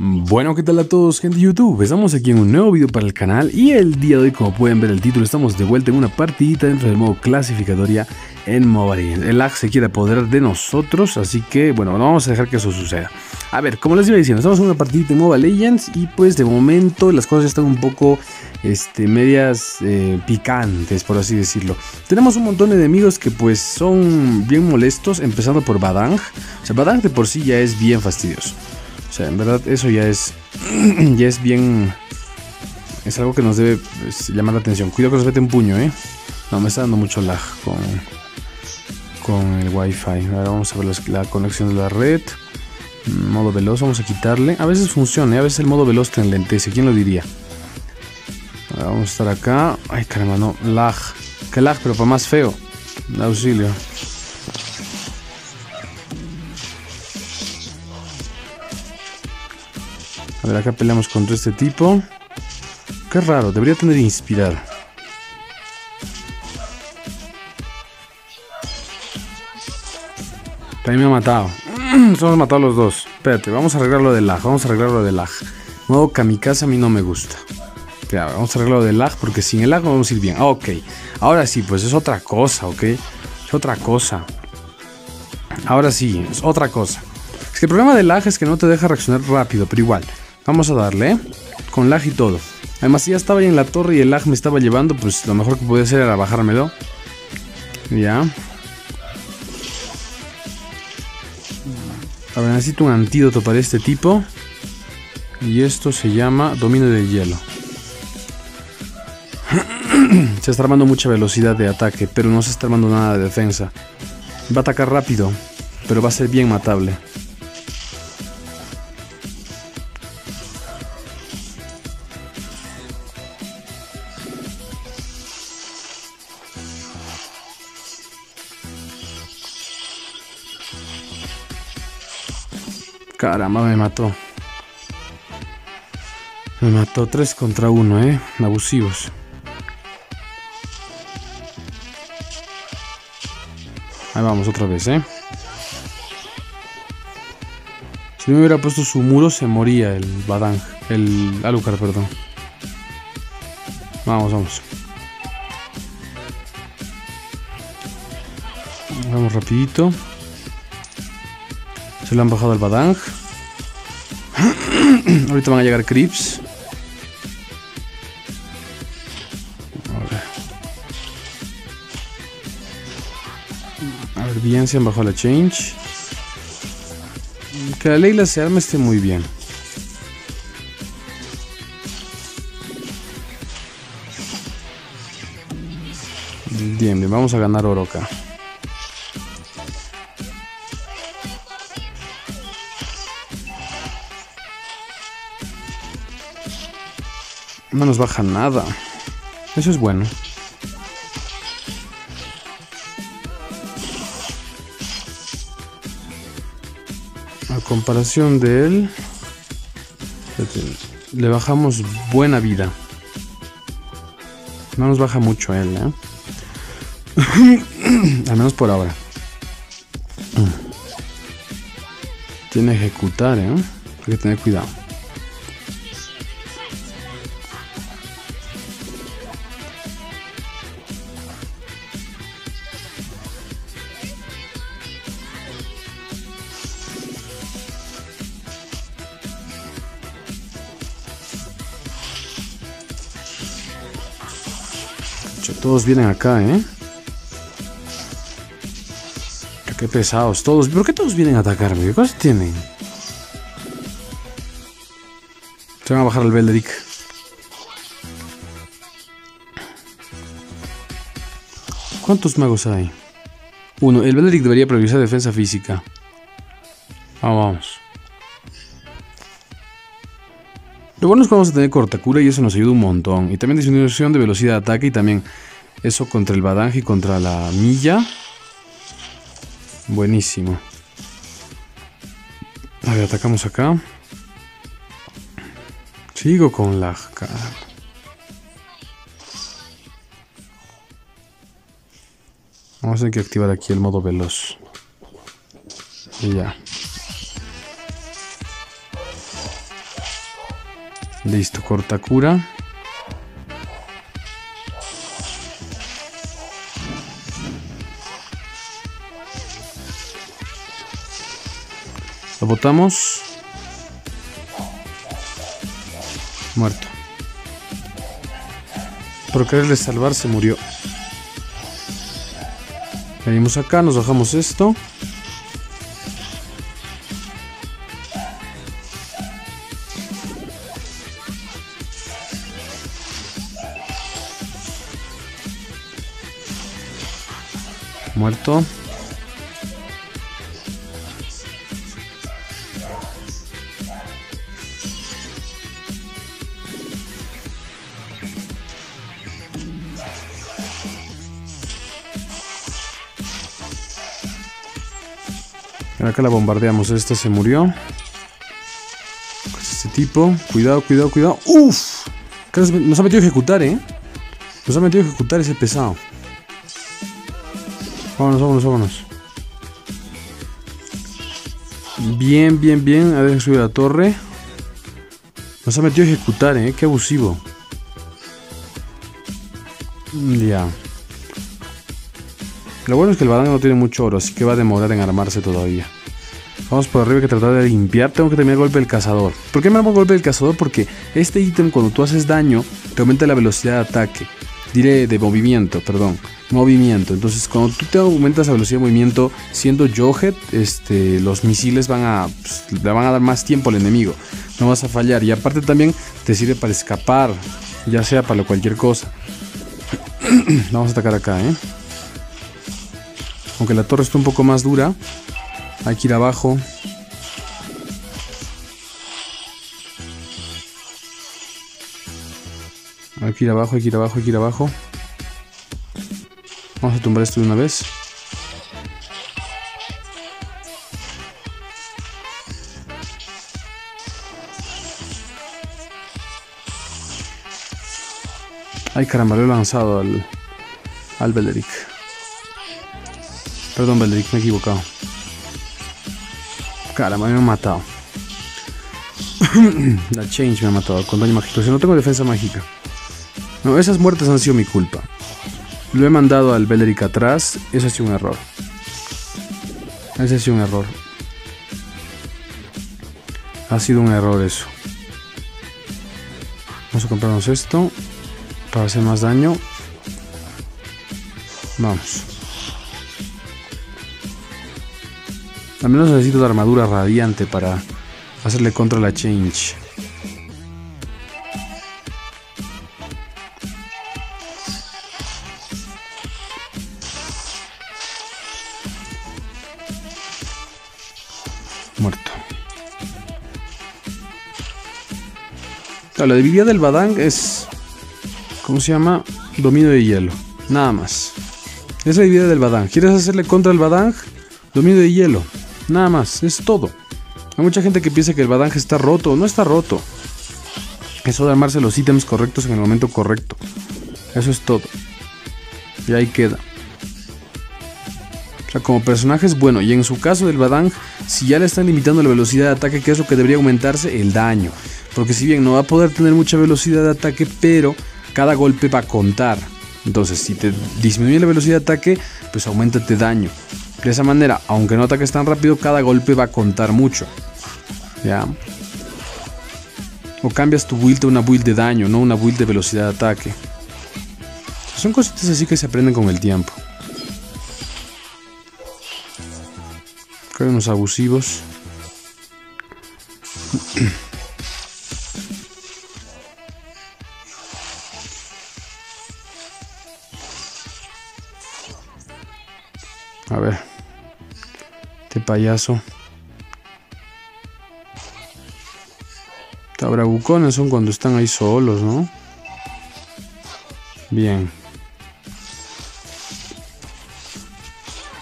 Bueno, ¿qué tal a todos, gente de YouTube? Estamos aquí en un nuevo video para el canal y el día de hoy, como pueden ver el título, estamos de vuelta en una partidita dentro del modo clasificatoria en Mobile El lag se quiere apoderar de nosotros, así que, bueno, no vamos a dejar que eso suceda. A ver, como les iba diciendo, estamos en una partidita en Mobile Legends y pues de momento las cosas están un poco, este, medias eh, picantes, por así decirlo. Tenemos un montón de enemigos que pues son bien molestos, empezando por Badang. O sea, Badang de por sí ya es bien fastidioso. O sea, en verdad eso ya es ya es bien es algo que nos debe pues, llamar la atención. Cuidado que nos mete un puño, ¿eh? No, me está dando mucho lag con con el wifi. Ahora vamos a ver la conexión de la red. Modo veloz, vamos a quitarle. A veces funciona, ¿eh? a veces el modo veloz te enlentece. ¿Quién lo diría? Ahora vamos a estar acá. Ay, caramba, no. Lag. ¿Qué lag? Pero para más feo. Auxilio. A ver, acá peleamos contra este tipo. Qué raro, debería tener inspirar. También me ha matado. Nos hemos matado los dos. Espérate, vamos a arreglar lo del lag. Vamos a arreglar lo del lag. Modo kamikaze a mí no me gusta. Vamos a arreglar lo del lag porque sin el lag vamos a ir bien. Ah, ok. Ahora sí, pues es otra cosa, ok. Es otra cosa. Ahora sí, es otra cosa. Es que el problema del lag es que no te deja reaccionar rápido, pero igual. Vamos a darle, ¿eh? Con lag y todo. Además, si ya estaba ahí en la torre y el lag me estaba llevando, pues lo mejor que podía hacer era bajármelo. Ya. A ver, necesito un antídoto para este tipo. Y esto se llama dominio del hielo. se está armando mucha velocidad de ataque, pero no se está armando nada de defensa. Va a atacar rápido, pero va a ser bien matable. Caramba, me mató. Me mató 3 contra 1, eh. Abusivos. Ahí vamos otra vez, eh. Si me hubiera puesto su muro, se moría el Badang. El Alucard, perdón. Vamos, vamos. Vamos rapidito. Se lo han bajado el Badang. Ahorita van a llegar creeps. A ver, bien, se han bajado la change. Que la Leila se arme esté muy bien. Bien, bien, vamos a ganar oro acá. No nos baja nada. Eso es bueno. A comparación de él, le bajamos buena vida. No nos baja mucho él, ¿eh? Al menos por ahora. Tiene ejecutar, ¿eh? Hay que tener cuidado. Todos vienen acá, ¿eh? Qué pesados todos. ¿Por qué todos vienen a atacarme? ¿Qué cosas tienen? Se van a bajar al Belderic. ¿Cuántos magos hay? Uno. El Belderic debería priorizar defensa física. Vamos, vamos. Lo bueno es que vamos a tener cortacura y eso nos ayuda un montón. Y también disminución de velocidad de ataque y también eso contra el Badang y contra la milla. Buenísimo. A ver, atacamos acá. Sigo con la... Vamos a tener que activar aquí el modo veloz. Y ya. Listo, corta cura. Lo botamos. Muerto. Por quererle salvar se murió. Venimos acá, nos bajamos esto. Muerto. Acá la bombardeamos. Esta se murió. Este tipo. Cuidado, cuidado, cuidado. ¡Uf! Nos ha metido a ejecutar, ¿eh? Nos ha metido a ejecutar ese pesado. Vámonos, vámonos, vámonos. Bien, bien, bien. A ver, subir la torre. Nos ha metido a ejecutar, ¿eh? Qué abusivo. Ya. Lo bueno es que el badán no tiene mucho oro, así que va a demorar en armarse todavía. Vamos por arriba que tratar de limpiar. Tengo que terminar el golpe del cazador. ¿Por qué me armo el golpe del cazador? Porque este ítem cuando tú haces daño te aumenta la velocidad de ataque. Diré de movimiento, perdón. Movimiento. Entonces cuando tú te aumentas la velocidad de movimiento siendo Johet, este, los misiles van a, pues, le van a dar más tiempo al enemigo. No vas a fallar. Y aparte también te sirve para escapar. Ya sea para cualquier cosa. Vamos a atacar acá, ¿eh? Aunque la torre está un poco más dura. Hay que ir abajo. Hay que ir abajo, hay que ir abajo, hay que ir abajo. Vamos a tumbar esto de una vez. Ay caramba, lo he lanzado al, al Beleric. Perdón, Beleric, me he equivocado. Caramba, me han matado. La change me ha matado con daño mágico. Si no tengo defensa mágica. No, esas muertes han sido mi culpa. Lo he mandado al Beleric atrás. Eso ha sido un error. Ese ha sido un error. Ha sido un error eso. Vamos a comprarnos esto. Para hacer más daño. Vamos. Al menos necesito de armadura radiante para hacerle contra la change. Muerto. la debilidad del Badang es. ¿Cómo se llama? Dominio de hielo. Nada más. Es la debilidad del Badang. ¿Quieres hacerle contra el Badang? Dominio de hielo. Nada más, es todo. Hay mucha gente que piensa que el badanje está roto. No está roto. Eso de armarse los ítems correctos en el momento correcto. Eso es todo. Y ahí queda. O sea, como personaje es bueno. Y en su caso del Badang, si ya le están limitando la velocidad de ataque, ¿qué es lo que debería aumentarse? El daño. Porque si bien no va a poder tener mucha velocidad de ataque, pero cada golpe va a contar. Entonces, si te disminuye la velocidad de ataque, pues aumentate daño. De esa manera, aunque no ataques tan rápido, cada golpe va a contar mucho. ¿Ya? O cambias tu build a una build de daño, no una build de velocidad de ataque. Son cositas así que se aprenden con el tiempo. Creo unos abusivos. A ver. Este payaso. Tabrabucones son cuando están ahí solos, ¿no? Bien.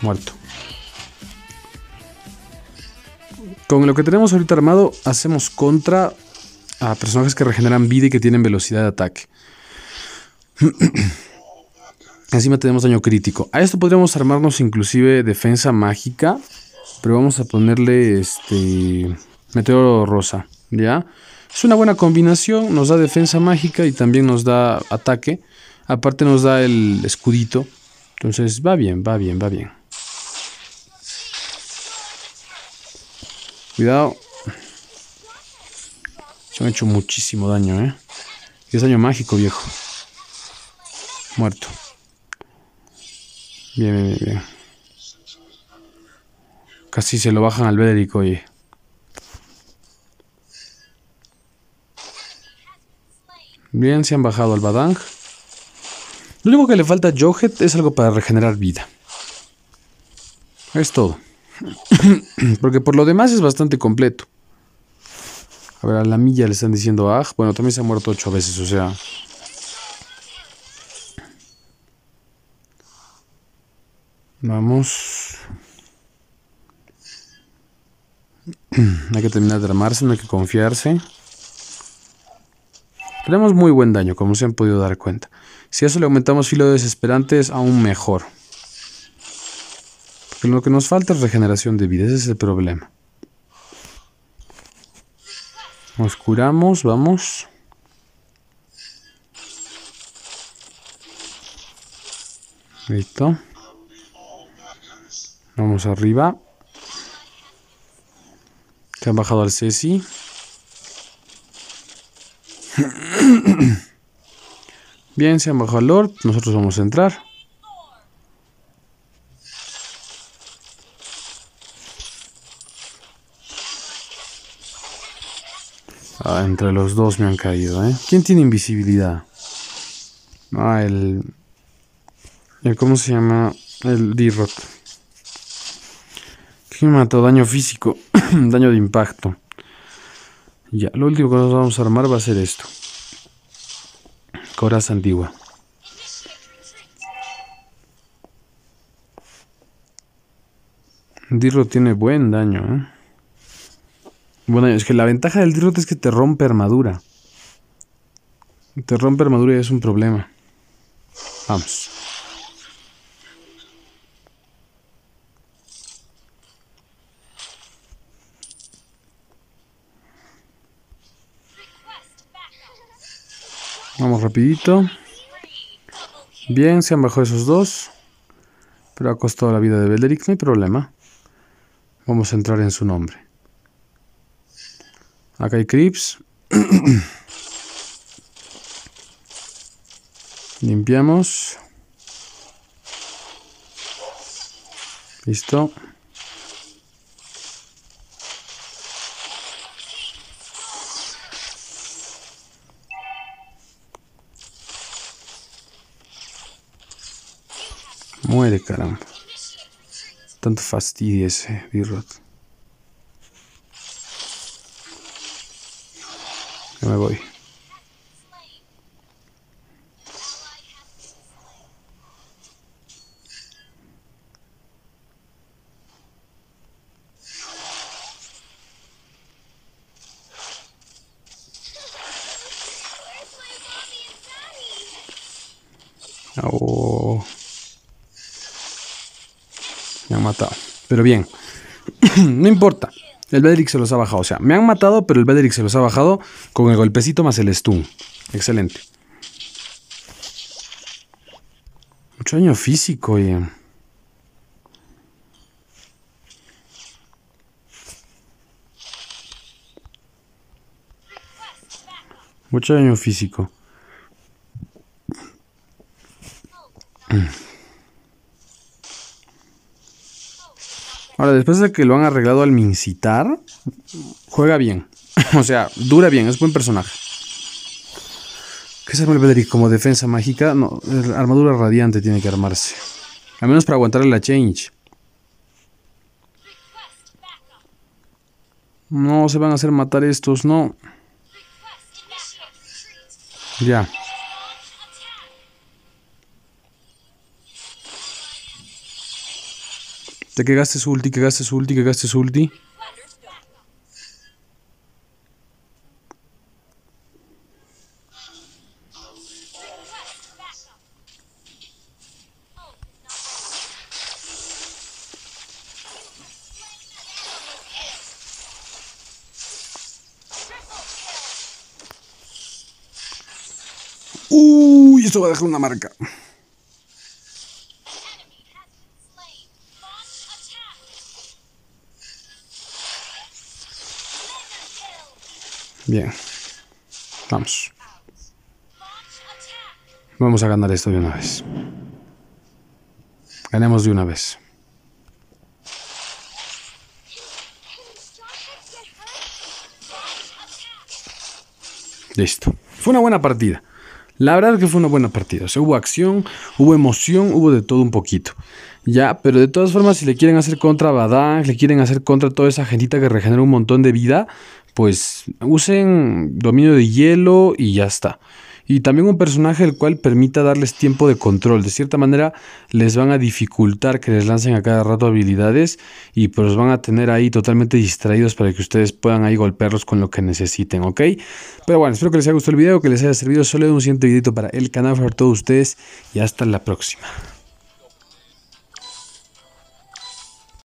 Muerto. Con lo que tenemos ahorita armado, hacemos contra a personajes que regeneran vida y que tienen velocidad de ataque. Encima tenemos daño crítico. A esto podríamos armarnos inclusive defensa mágica. Pero vamos a ponerle este meteoro rosa. ¿Ya? Es una buena combinación, nos da defensa mágica y también nos da ataque. Aparte nos da el escudito. Entonces va bien, va bien, va bien. Cuidado. Se han hecho muchísimo daño, ¿eh? es daño mágico, viejo. Muerto. Bien, bien, bien, Casi se lo bajan al Bederick, oye. Bien, se han bajado al Badang. Lo único que le falta a Johet es algo para regenerar vida. Es todo. Porque por lo demás es bastante completo. A ver, a la milla le están diciendo ah, Bueno, también se ha muerto ocho veces, o sea. Vamos. hay que terminar de armarse, no hay que confiarse. Tenemos muy buen daño, como se han podido dar cuenta. Si a eso le aumentamos filo desesperante es aún mejor. Porque lo que nos falta es regeneración de vida, ese es el problema. Nos curamos, vamos. Listo. Vamos arriba. Se han bajado al Ceci. Bien, se han bajado al Lord. Nosotros vamos a entrar. Ah, entre los dos me han caído, ¿eh? ¿Quién tiene invisibilidad? Ah, el... el ¿Cómo se llama? El D-Rock. ¿Qué me mató? Daño físico. Daño de impacto. Ya, lo último que nos vamos a armar va a ser esto. Coraza antigua. Dirro tiene buen daño, ¿eh? Bueno, es que la ventaja del Dirro es que te rompe armadura. Te rompe armadura y es un problema. Vamos. Vamos rapidito. Bien, se han bajado esos dos. Pero ha costado la vida de Belderic, no hay problema. Vamos a entrar en su nombre. Acá hay creeps. Limpiamos. Listo. Muere, caramba. Tanto fastidio ese birrot. Me voy. Oh. Me han matado. Pero bien. no importa. El Bedrick se los ha bajado. O sea, me han matado, pero el Bedrick se los ha bajado con el golpecito más el stun. Excelente. Mucho daño físico, oye. Mucho daño físico. Ahora, después de que lo han arreglado al Mincitar, juega bien. o sea, dura bien, es buen personaje. ¿Qué se arma el como defensa mágica? No, armadura radiante tiene que armarse. Al menos para aguantarle la change. No, se van a hacer matar estos, no. Ya. De que gaste su ulti, que gaste ulti, que gaste ulti. Uy, esto va a dejar una marca. Bien. Vamos. Vamos a ganar esto de una vez. Ganemos de una vez. Listo. Fue una buena partida. La verdad es que fue una buena partida. O sea, hubo acción, hubo emoción, hubo de todo un poquito. Ya, pero de todas formas, si le quieren hacer contra Badang, le quieren hacer contra toda esa gentita que regenera un montón de vida, pues usen dominio de hielo y ya está. Y también un personaje el cual permita darles tiempo de control. De cierta manera les van a dificultar que les lancen a cada rato habilidades y pues van a tener ahí totalmente distraídos para que ustedes puedan ahí golpearlos con lo que necesiten, ¿ok? Pero bueno, espero que les haya gustado el video, que les haya servido. Solo un siguiente videito para el canal para todos ustedes y hasta la próxima.